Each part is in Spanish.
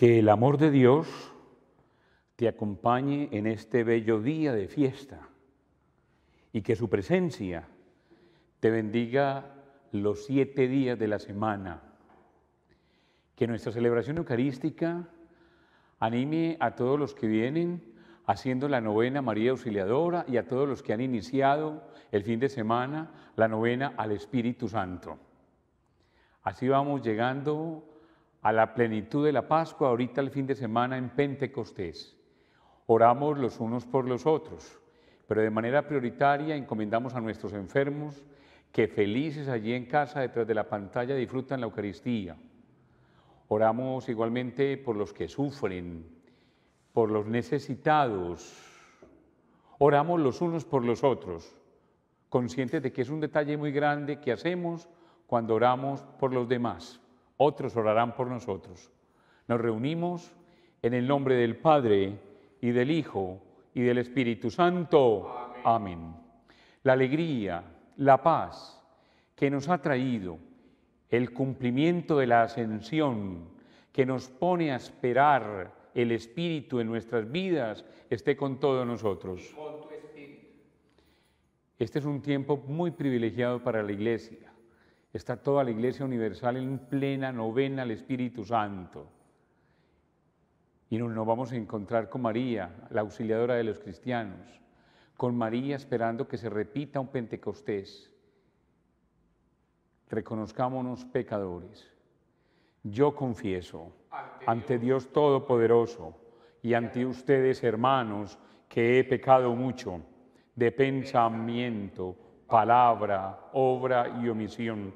Que el amor de Dios te acompañe en este bello día de fiesta y que su presencia te bendiga los siete días de la semana. Que nuestra celebración eucarística anime a todos los que vienen haciendo la novena María Auxiliadora y a todos los que han iniciado el fin de semana la novena al Espíritu Santo. Así vamos llegando a la plenitud de la Pascua, ahorita el fin de semana en Pentecostés. Oramos los unos por los otros, pero de manera prioritaria encomendamos a nuestros enfermos que felices allí en casa detrás de la pantalla disfrutan la Eucaristía. Oramos igualmente por los que sufren, por los necesitados. Oramos los unos por los otros, conscientes de que es un detalle muy grande que hacemos cuando oramos por los demás otros orarán por nosotros. Nos reunimos en el nombre del Padre y del Hijo y del Espíritu Santo. Amén. La alegría, la paz que nos ha traído el cumplimiento de la ascensión, que nos pone a esperar el Espíritu en nuestras vidas, esté con todos nosotros. Este es un tiempo muy privilegiado para la Iglesia Está toda la Iglesia Universal en plena novena al Espíritu Santo. Y nos, vamos a encontrar con María, la auxiliadora de los cristianos, con María esperando que se repita un Pentecostés. Reconozcámonos pecadores. Yo confieso ante Dios Todopoderoso y ante ustedes, hermanos, que he pecado mucho de pensamiento, palabra, obra y omisión,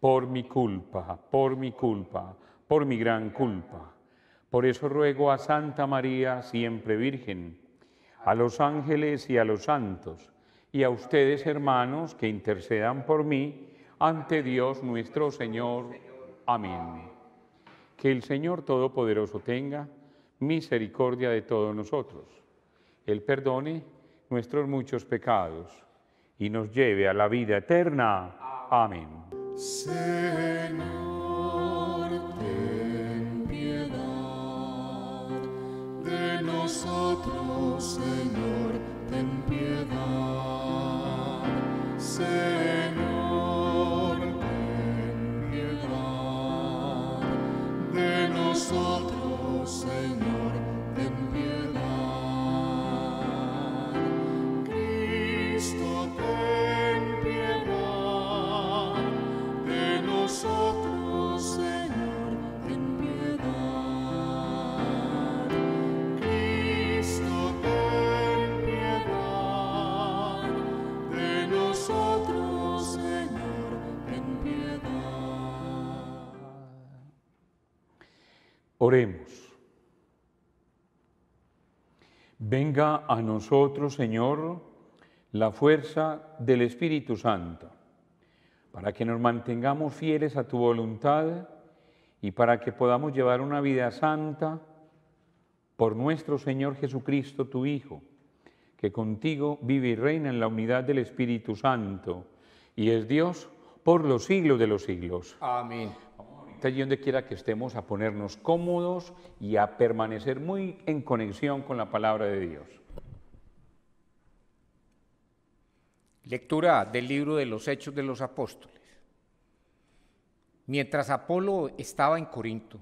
por mi culpa, por mi culpa, por mi gran culpa. Por eso ruego a Santa María, siempre Virgen, a los ángeles y a los santos, y a ustedes, hermanos, que intercedan por mí ante Dios nuestro Señor. Amén. Que el Señor Todopoderoso tenga misericordia de todos nosotros. Él perdone nuestros muchos pecados y nos lleve a la vida eterna. Amén. Señor, ten piedad de nosotros, Señor, Oremos. Venga a nosotros, Señor, la fuerza del Espíritu Santo, para que nos mantengamos fieles a tu voluntad y para que podamos llevar una vida santa por nuestro Señor Jesucristo, tu Hijo, que contigo vive y reina en la unidad del Espíritu Santo y es Dios por los siglos de los siglos. Amén. Allí donde quiera que estemos a ponernos cómodos y a permanecer muy en conexión con la palabra de Dios. Lectura del libro de los Hechos de los Apóstoles. Mientras Apolo estaba en Corinto,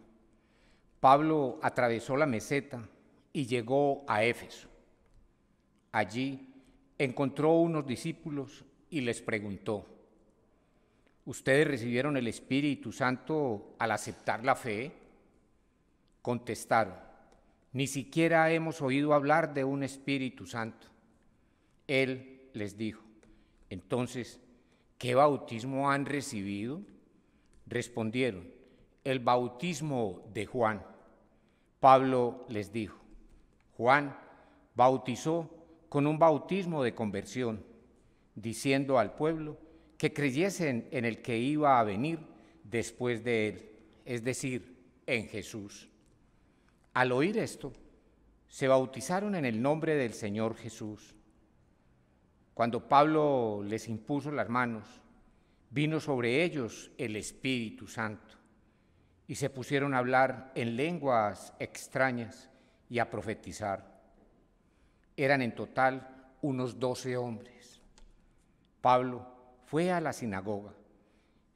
Pablo atravesó la meseta y llegó a Éfeso. Allí encontró unos discípulos y les preguntó, ¿Ustedes recibieron el Espíritu Santo al aceptar la fe? Contestaron, ni siquiera hemos oído hablar de un Espíritu Santo. Él les dijo, entonces, ¿qué bautismo han recibido? Respondieron, el bautismo de Juan. Pablo les dijo, Juan bautizó con un bautismo de conversión, diciendo al pueblo que creyesen en el que iba a venir después de él, es decir, en Jesús. Al oír esto, se bautizaron en el nombre del Señor Jesús. Cuando Pablo les impuso las manos, vino sobre ellos el Espíritu Santo y se pusieron a hablar en lenguas extrañas y a profetizar. Eran en total unos doce hombres. Pablo fue a la sinagoga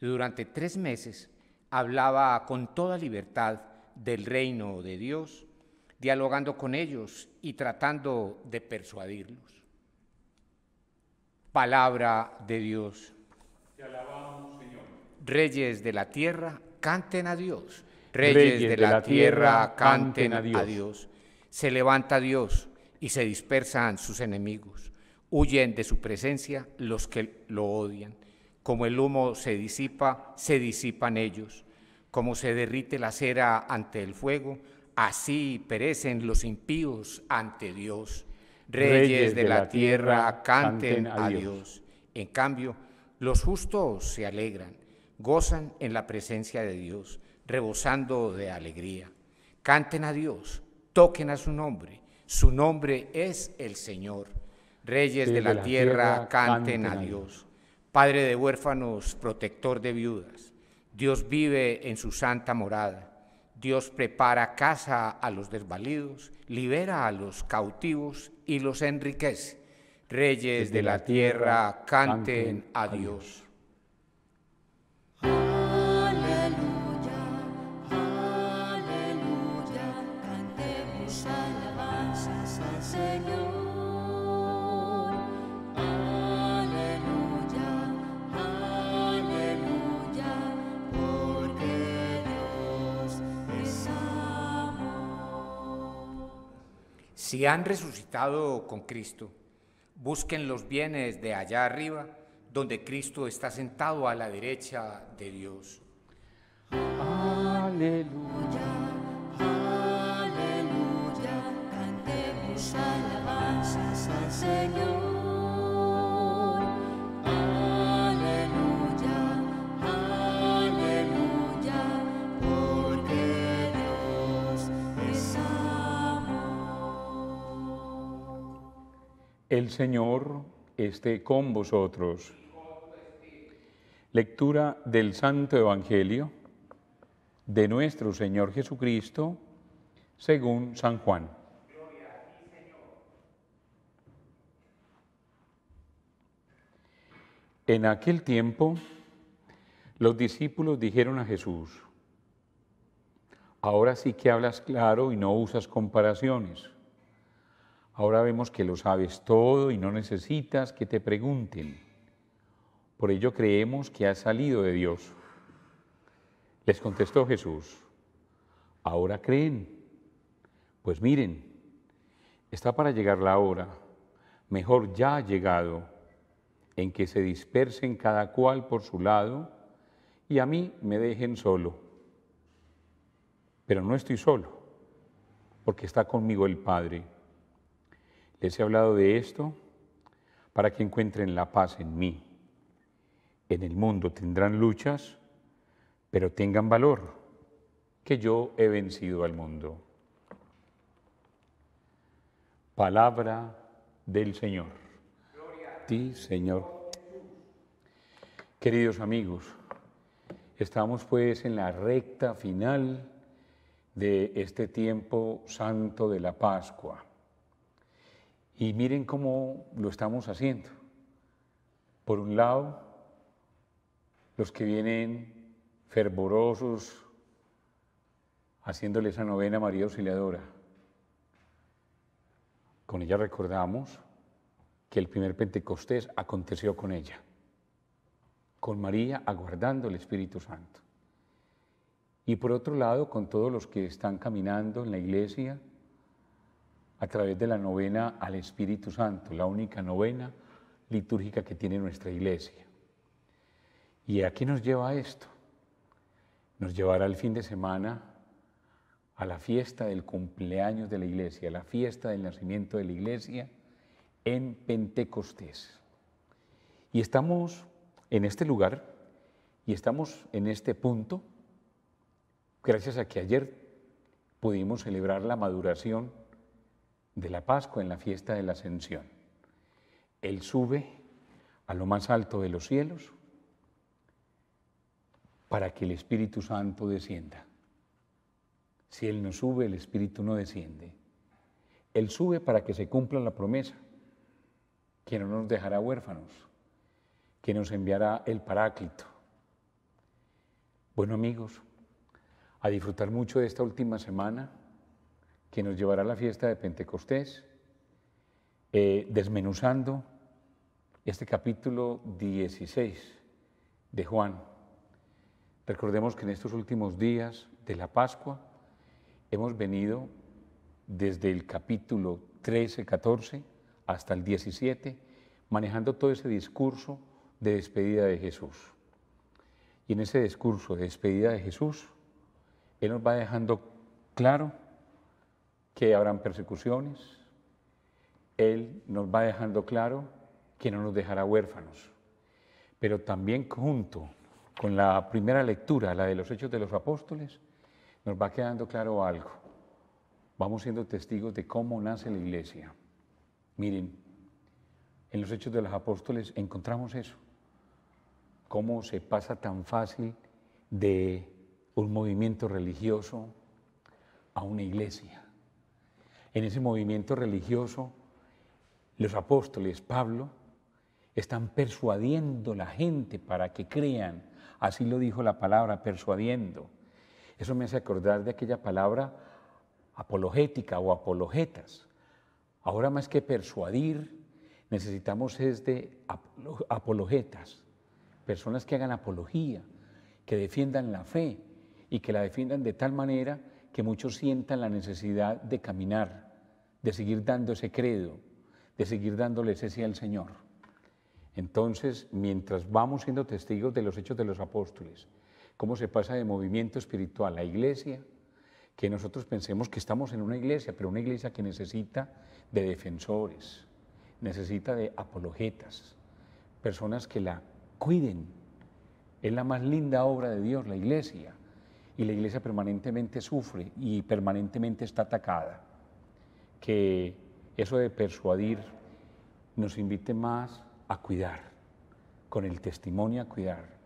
y durante tres meses hablaba con toda libertad del reino de Dios, dialogando con ellos y tratando de persuadirlos. Palabra de Dios. Te alabamos, Señor. Reyes de la tierra, canten a Dios. Reyes, de, la, tierra, canten a Dios. Se levanta Dios y se dispersan sus enemigos. Huyen de su presencia los que lo odian. Como el humo se disipa, se disipan ellos. Como se derrite la cera ante el fuego, así perecen los impíos ante Dios. Reyes, de, la, tierra, canten, a Dios. En cambio, los justos se alegran, gozan en la presencia de Dios, rebosando de alegría. Canten a Dios, toquen a su nombre. Su nombre es el Señor. Reyes de, la, tierra, canten, a Dios. Padre de huérfanos, protector de viudas. Dios vive en su santa morada. Dios prepara casa a los desvalidos, libera a los cautivos y los enriquece. Reyes de la tierra, canten a Dios. Si han resucitado con Cristo, busquen los bienes de allá arriba, donde Cristo está sentado a la derecha de Dios. Aleluya. El Señor esté con vosotros. Lectura del Santo Evangelio de nuestro Señor Jesucristo según San Juan. En aquel tiempo, los discípulos dijeron a Jesús, ahora sí que hablas claro y no usas comparaciones. Ahora vemos que lo sabes todo y no necesitas que te pregunten. Por ello creemos que has salido de Dios. Les contestó Jesús, ¿ahora creen? Pues miren, está para llegar la hora, mejor ya ha llegado, en que se dispersen cada cual por su lado y a mí me dejen solo. Pero no estoy solo, porque está conmigo el Padre. Les he hablado de esto para que encuentren la paz en mí. En el mundo tendrán luchas, pero tengan valor, que yo he vencido al mundo. Palabra del Señor. a ti, Señor. Queridos amigos, estamos pues en la recta final de este tiempo santo de la Pascua. Y miren cómo lo estamos haciendo. Por un lado, los que vienen fervorosos haciéndole esa novena a María Auxiliadora. Con ella recordamos que el primer Pentecostés aconteció con ella, con María aguardando el Espíritu Santo. Y por otro lado, con todos los que están caminando en la iglesia a través de la novena al Espíritu Santo, la única novena litúrgica que tiene nuestra iglesia. ¿Y a qué nos lleva esto? Nos llevará el fin de semana a la fiesta del cumpleaños de la iglesia, a la fiesta del nacimiento de la iglesia en Pentecostés. Y estamos en este lugar y estamos en este punto gracias a que ayer pudimos celebrar la maduración de la Pascua en la fiesta de la Ascensión. Él sube a lo más alto de los cielos para que el Espíritu Santo descienda. Si Él no sube, el Espíritu no desciende. Él sube para que se cumpla la promesa, que no nos dejará huérfanos, que nos enviará el Paráclito. Bueno amigos, a disfrutar mucho de esta última semana que nos llevará a la fiesta de Pentecostés, eh, desmenuzando este capítulo 16 de Juan. Recordemos que en estos últimos días de la Pascua hemos venido desde el capítulo 13, 14 hasta el 17, manejando todo ese discurso de despedida de Jesús. Y en ese discurso de despedida de Jesús, Él nos va dejando claro que habrán persecuciones, Él nos va dejando claro que no nos dejará huérfanos, pero también junto con la primera lectura, la de los Hechos de los Apóstoles, nos va quedando claro algo. Vamos siendo testigos de cómo nace la iglesia. Miren, en los Hechos de los Apóstoles encontramos eso, cómo se pasa tan fácil de un movimiento religioso a una iglesia. En ese movimiento religioso, los apóstoles, Pablo, están persuadiendo la gente para que crean. Así lo dijo la palabra, persuadiendo. Eso me hace acordar de aquella palabra apologética o apologetas. Ahora más que persuadir, necesitamos es de apologetas, personas que hagan apología, que defiendan la fe y que la defiendan de tal manera que muchos sientan la necesidad de caminar, de seguir dando ese credo, de seguir dándole ese al Señor. Entonces, mientras vamos siendo testigos de los hechos de los apóstoles, cómo se pasa de movimiento espiritual a iglesia, que nosotros pensemos que estamos en una iglesia, pero una iglesia que necesita de defensores, necesita de apologetas, personas que la cuiden. Es la más linda obra de Dios, la iglesia. Y la iglesia permanentemente sufre y permanentemente está atacada. Que eso de persuadir nos invite más a cuidar, con el testimonio a cuidar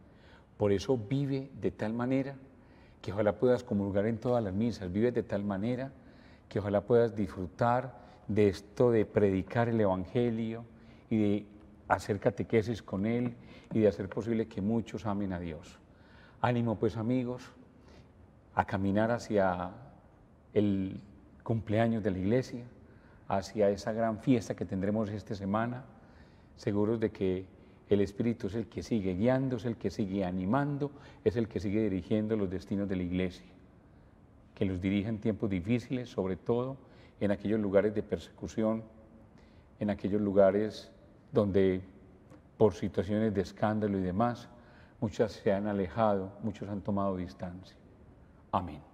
por eso vive de tal manera que ojalá puedas comulgar en todas las misas, vive de tal manera que ojalá puedas disfrutar de esto de predicar el Evangelio y de hacer catequesis con Él y de hacer posible que muchos amen a Dios. Ánimo pues amigos a caminar hacia el cumpleaños de la iglesia, hacia esa gran fiesta que tendremos esta semana, seguros de que el Espíritu es el que sigue guiando, es el que sigue animando, es el que sigue dirigiendo los destinos de la iglesia, que los dirija en tiempos difíciles, sobre todo en aquellos lugares de persecución, en aquellos lugares donde por situaciones de escándalo y demás, muchas se han alejado, muchos han tomado distancia. Amén.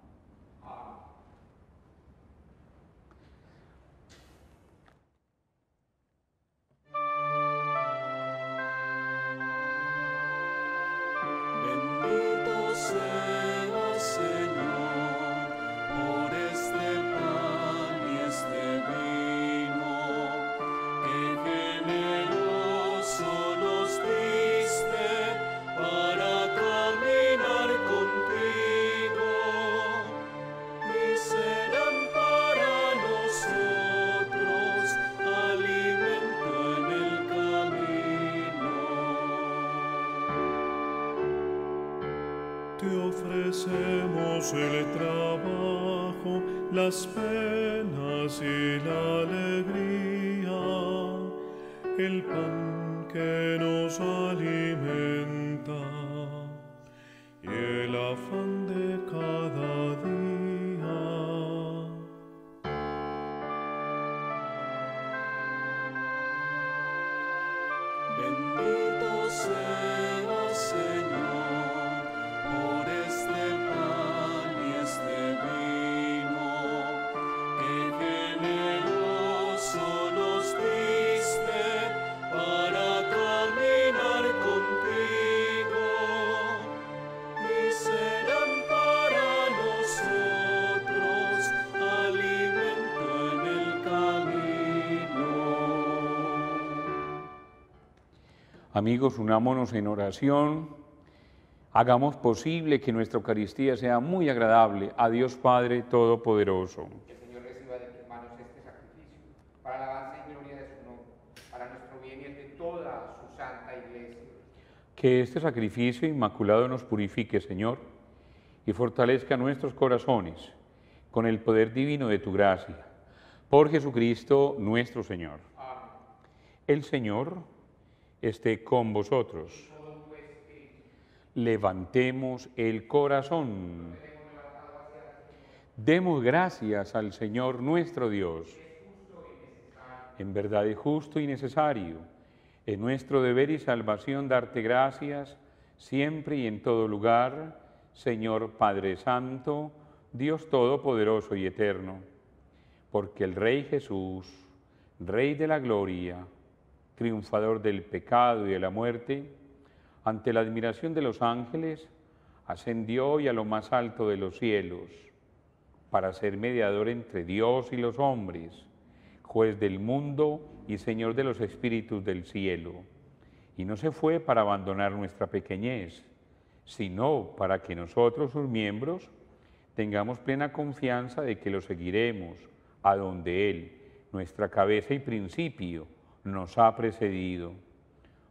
Amigos, unámonos en oración Hagamos posible que nuestra Eucaristía sea muy agradable a Dios Padre Todopoderoso. Que el Señor reciba de tus manos este sacrificio, para alabanza y gloria de su nombre, para nuestro bien y el de toda su santa iglesia. Que este sacrificio inmaculado nos purifique, Señor, y fortalezca nuestros corazones con el poder divino de tu gracia. Por Jesucristo nuestro Señor. El Señor esté con vosotros. Levantemos el corazón. Demos gracias al Señor nuestro Dios. En verdad es justo y necesario. Es nuestro deber y salvación darte gracias siempre y en todo lugar, Señor Padre Santo, Dios Todopoderoso y Eterno, porque el Rey Jesús, Rey de la Gloria, triunfador del pecado y de la muerte, ante la admiración de los ángeles, ascendió hoy a lo más alto de los cielos, para ser mediador entre Dios y los hombres, juez del mundo y Señor de los espíritus del cielo. Y no se fue para abandonar nuestra pequeñez, sino para que nosotros, sus miembros, tengamos plena confianza de que lo seguiremos a donde Él, nuestra cabeza y principio, nos ha precedido.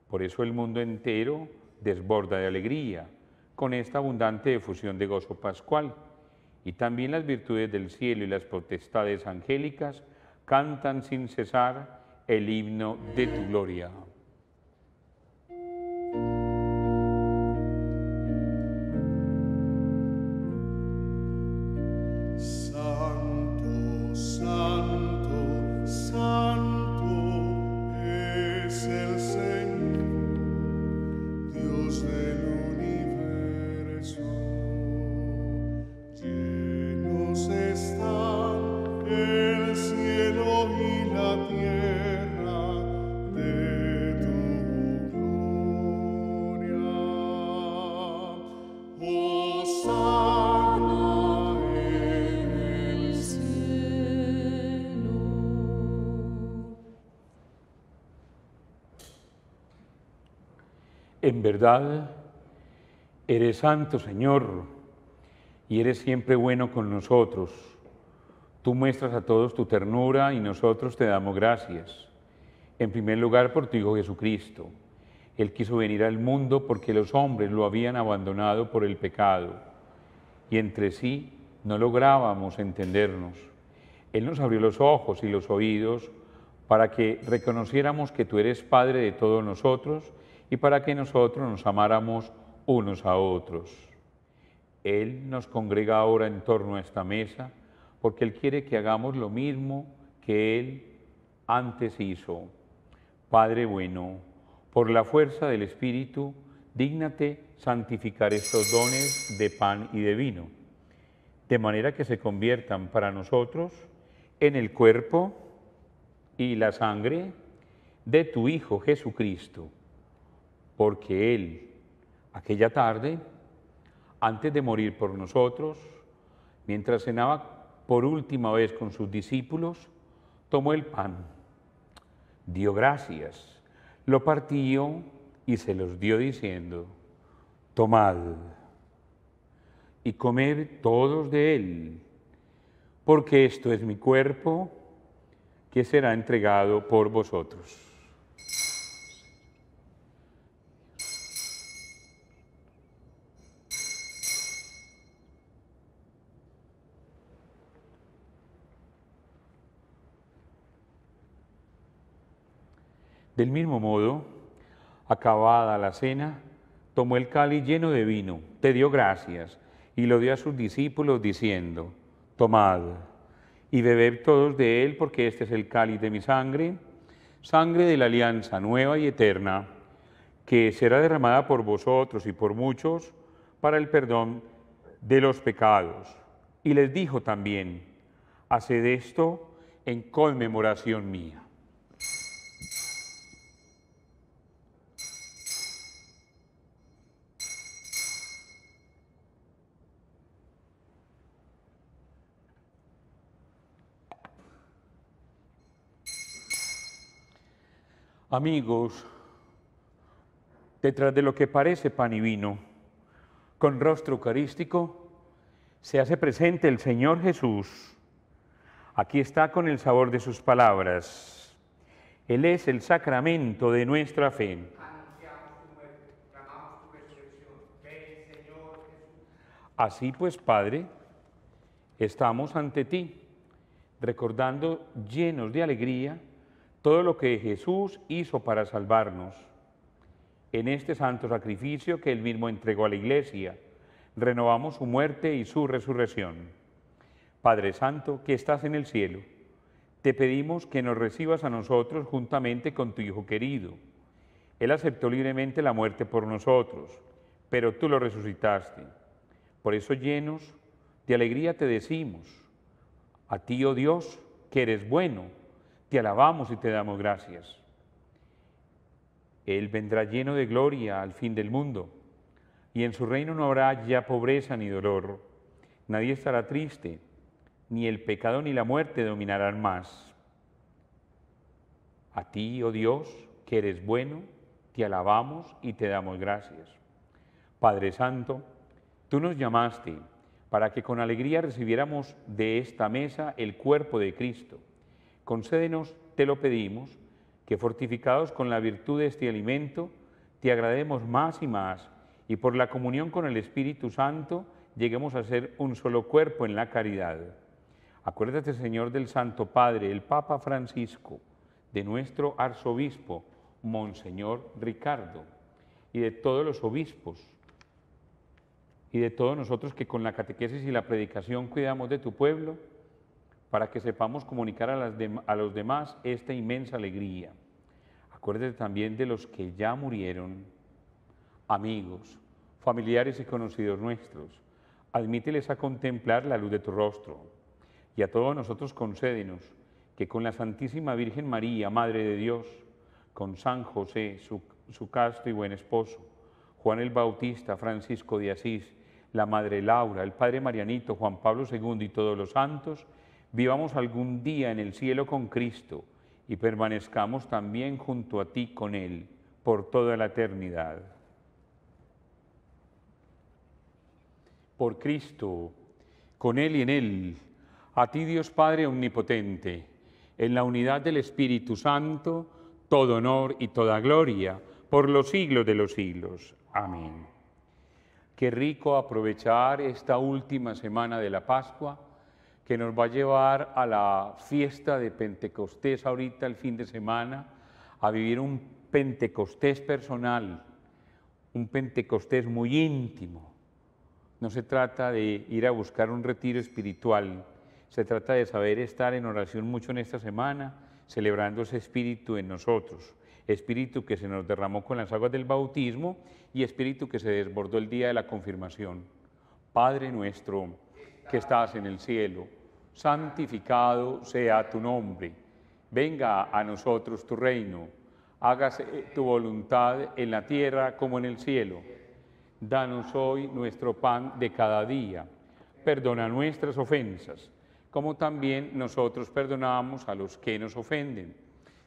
Por eso el mundo entero desborda de alegría con esta abundante efusión de gozo pascual. Y también las virtudes del cielo y las potestades angélicas cantan sin cesar el himno de tu gloria. En verdad, eres santo, Señor, y eres siempre bueno con nosotros. Tú muestras a todos tu ternura y nosotros te damos gracias. En primer lugar, por tu Hijo Jesucristo. Él quiso venir al mundo porque los hombres lo habían abandonado por el pecado y entre sí no lográbamos entendernos. Él nos abrió los ojos y los oídos para que reconociéramos que tú eres Padre de todos nosotros y para que nosotros nos amáramos unos a otros. Él nos congrega ahora en torno a esta mesa porque Él quiere que hagamos lo mismo que Él antes hizo. Padre bueno, por la fuerza del Espíritu, dígnate santificar estos dones de pan y de vino, de manera que se conviertan para nosotros en el cuerpo y la sangre de tu Hijo Jesucristo, porque Él, aquella tarde, antes de morir por nosotros, mientras cenaba por última vez con sus discípulos, tomó el pan, dio gracias, lo partió y se los dio diciendo, tomad y comed todos de él, porque esto es mi cuerpo que será entregado por vosotros. Del mismo modo, acabada la cena, tomó el cáliz lleno de vino, te dio gracias y lo dio a sus discípulos diciendo, tomad y bebed todos de él porque este es el cáliz de mi sangre, sangre de la alianza nueva y eterna, que será derramada por vosotros y por muchos para el perdón de los pecados. Y les dijo también, haced esto en conmemoración mía. Amigos, detrás de lo que parece pan y vino, Con rostro eucarístico se hace presente el Señor Jesús. Aquí está con el sabor de sus palabras. Él es el sacramento de nuestra fe. Así pues, Padre, estamos ante ti, recordando llenos de alegría todo lo que Jesús hizo para salvarnos. En este santo sacrificio que Él mismo entregó a la iglesia, renovamos su muerte y su resurrección. Padre Santo, que estás en el cielo, te pedimos que nos recibas a nosotros juntamente con tu Hijo querido. Él aceptó libremente la muerte por nosotros, pero tú lo resucitaste. Por eso llenos de alegría te decimos, a ti, oh Dios, que eres bueno, te alabamos y te damos gracias. Él vendrá lleno de gloria al fin del mundo, y en su reino no habrá ya pobreza ni dolor. Nadie estará triste, ni el pecado ni la muerte dominarán más. A ti, oh Dios, que eres bueno, te alabamos y te damos gracias. Padre Santo, tú nos llamaste para que con alegría recibiéramos de esta mesa el cuerpo de Cristo. Concédenos, te lo pedimos, que fortificados con la virtud de este alimento, te agrademos más y más, y por la comunión con el Espíritu Santo lleguemos a ser un solo cuerpo en la caridad. Acuérdate, Señor, del Santo Padre, el Papa Francisco, de nuestro arzobispo, Monseñor Ricardo, y de todos los obispos, y de todos nosotros que con la catequesis y la predicación cuidamos de tu pueblo, para que sepamos comunicar a, los demás esta inmensa alegría. Acuérdate también de los que ya murieron, amigos, familiares y conocidos nuestros. Admíteles a contemplar la luz de tu rostro. Y a todos nosotros concédenos que con la Santísima Virgen María, Madre de Dios, con San José, su, su casto y buen esposo, Juan el Bautista, Francisco de Asís, la Madre Laura, el Padre Marianito, Juan Pablo II y todos los santos, vivamos algún día en el cielo con Cristo y permanezcamos también junto a ti con Él por toda la eternidad. Por Cristo, con Él y en Él, a ti Dios Padre Omnipotente, en la unidad del Espíritu Santo, todo honor y toda gloria por los siglos de los siglos. Amén. Qué rico aprovechar esta última semana de la Pascua que nos va a llevar a la fiesta de Pentecostés ahorita el fin de semana, a vivir un Pentecostés personal, un Pentecostés muy íntimo. No se trata de ir a buscar un retiro espiritual, se trata de saber estar en oración mucho en esta semana, celebrando ese espíritu en nosotros, espíritu que se nos derramó con las aguas del bautismo y espíritu que se desbordó el día de la confirmación. Padre nuestro, que estás en el cielo, santificado sea tu nombre. Venga a nosotros tu reino. Hágase tu voluntad en la tierra como en el cielo. Danos hoy nuestro pan de cada día. Perdona nuestras ofensas, como también nosotros perdonamos a los que nos ofenden.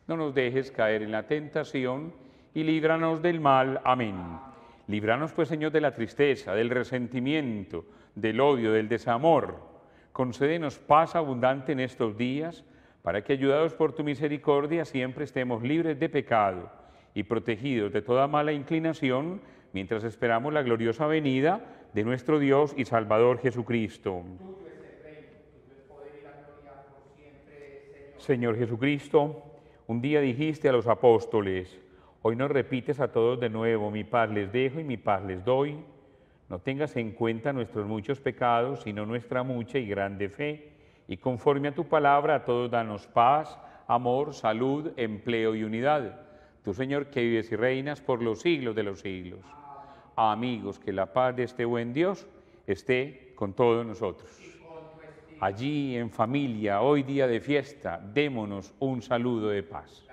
No nos dejes caer en la tentación y líbranos del mal. Amén. Líbranos, pues, Señor, de la tristeza, del resentimiento, del odio, del desamor. Concédenos paz abundante en estos días, para que, ayudados por tu misericordia, siempre estemos libres de pecado y protegidos de toda mala inclinación, mientras esperamos la gloriosa venida de nuestro Dios y Salvador Jesucristo. Señor Jesucristo, un día dijiste a los apóstoles, hoy nos repites a todos de nuevo, mi paz les dejo y mi paz les doy. No tengas en cuenta nuestros muchos pecados, sino nuestra mucha y grande fe. Y conforme a tu palabra, a todos danos paz, amor, salud, empleo y unidad. Tu Señor que vives y reinas por los siglos de los siglos. Amigos, que la paz de este buen Dios esté con todos nosotros. Allí en familia, hoy día de fiesta, démonos un saludo de paz.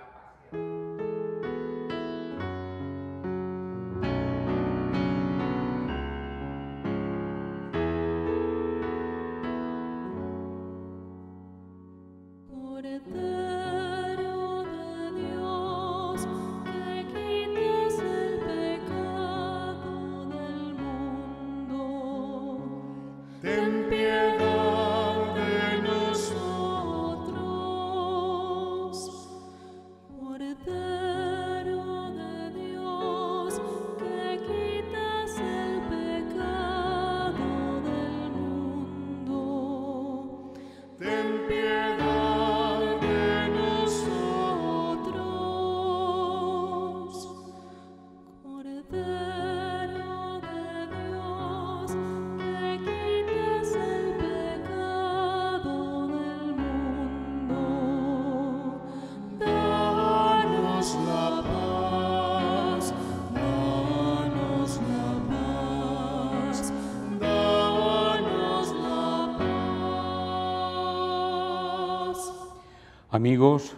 Amigos,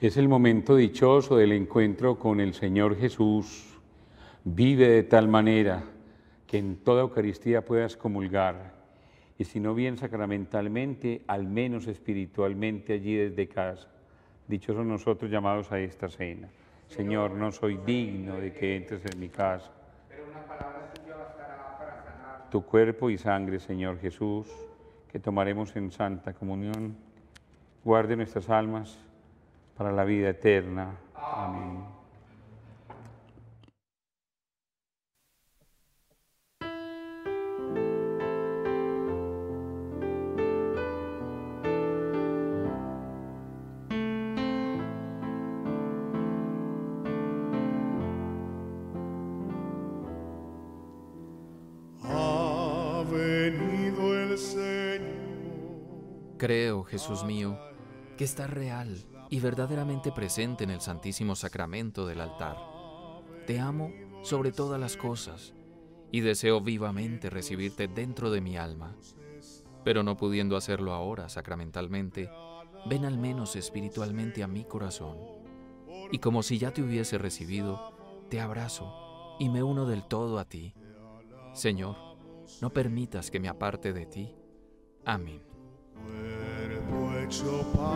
es el momento dichoso del encuentro con el Señor Jesús. Vive de tal manera que en toda Eucaristía puedas comulgar y si no bien sacramentalmente, al menos espiritualmente allí desde casa. Dichosos nosotros llamados a esta cena. Señor, no soy digno de que entres en mi casa. Tu cuerpo y sangre, Señor Jesús, que tomaremos en santa comunión, guarde nuestras almas para la vida eterna. Amén. Ha venido el Señor. Creo, Jesús mío, que estás real y verdaderamente presente en el Santísimo Sacramento del altar. Te amo sobre todas las cosas y deseo vivamente recibirte dentro de mi alma. Pero no pudiendo hacerlo ahora sacramentalmente, ven al menos espiritualmente a mi corazón. Y como si ya te hubiese recibido, te abrazo y me uno del todo a ti. Señor, no permitas que me aparte de ti. Amén. Hecho pan,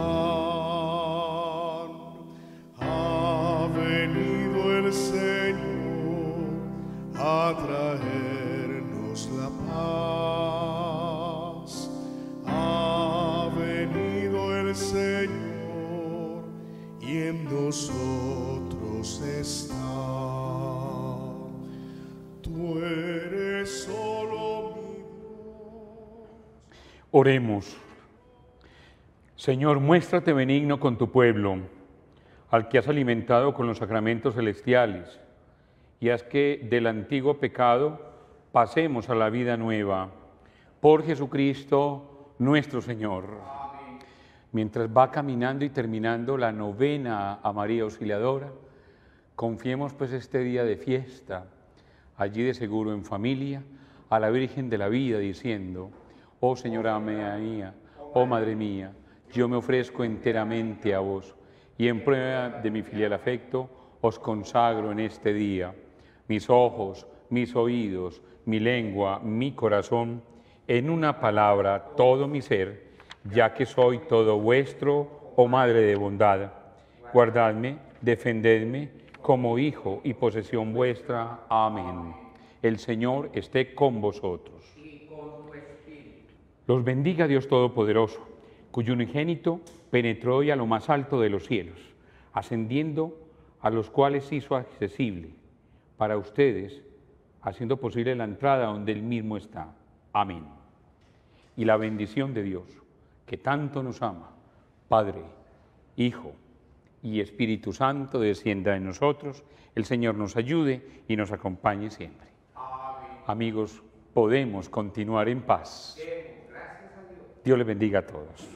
ha venido el Señor a traernos la paz. Ha venido el Señor y en nosotros está. Tú eres solo mi Oremos. Señor, muéstrate benigno con tu pueblo, al que has alimentado con los sacramentos celestiales, y haz que del antiguo pecado pasemos a la vida nueva. Por Jesucristo nuestro Señor. Mientras va caminando y terminando la novena a María Auxiliadora, confiemos pues este día de fiesta, allí de seguro en familia, a la Virgen de la Vida, diciendo, Oh Señora mía, oh Madre mía, yo me ofrezco enteramente a vos y en prueba de mi filial afecto os consagro en este día mis ojos, mis oídos, mi lengua, mi corazón, en una palabra todo mi ser, ya que soy todo vuestro, oh Madre de bondad. Guardadme, defendedme como hijo y posesión vuestra. Amén. El Señor esté con vosotros. Los bendiga Dios Todopoderoso, cuyo unigénito penetró y a lo más alto de los cielos, ascendiendo a los cuales hizo accesible para ustedes, haciendo posible la entrada donde Él mismo está. Amén. Y la bendición de Dios, que tanto nos ama, Padre, Hijo y Espíritu Santo, descienda en nosotros, el Señor nos ayude y nos acompañe siempre. Amigos, podemos continuar en paz. Dios les bendiga a todos.